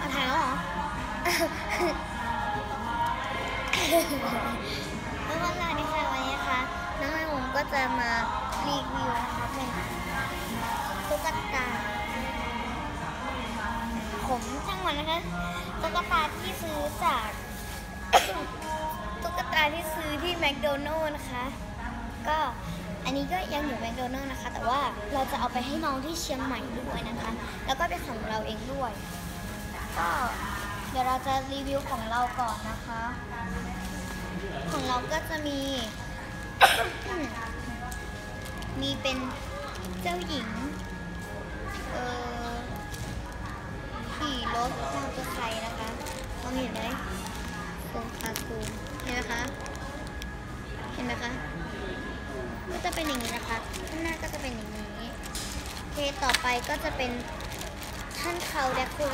มาถ่ายแล้วเหรอเมื่วันนี้นะคะวันนี้นะคะน้องไอผมก็จะมารีวิวนะคะเป็นตุ๊กตาผมทั้งหมดนะคะตุ๊กตาที่ซื้อจากตุ๊กตาที่ซื้อที่แมคโดนัลล์นะคะก็อันนี้ก็ยังอยู่แมคโดนัลล์นะคะ แต่ว่าเราจะเอาไปให้น้องที่เชียงใหม่ด้วยนะคะ แล้วก็เป็นของเราเองด้วย ก็เดี๋ยวเราจะรีวิวของเราก่อนนะคะ ของเราก็จะมี มีเป็นเจ้าหญิง เออขี่รถมอเตอร์ไซค์นะคะมองเห็นไหมซูมค่ะซูมเห็นไหมคะ เห็นไหมคะ ก็จะเป็นอย่างนี้นะคะ ข้างหน้าก็จะเป็นอย่างนี้ เคต่อไปก็จะเป็นท่านเขาแดคู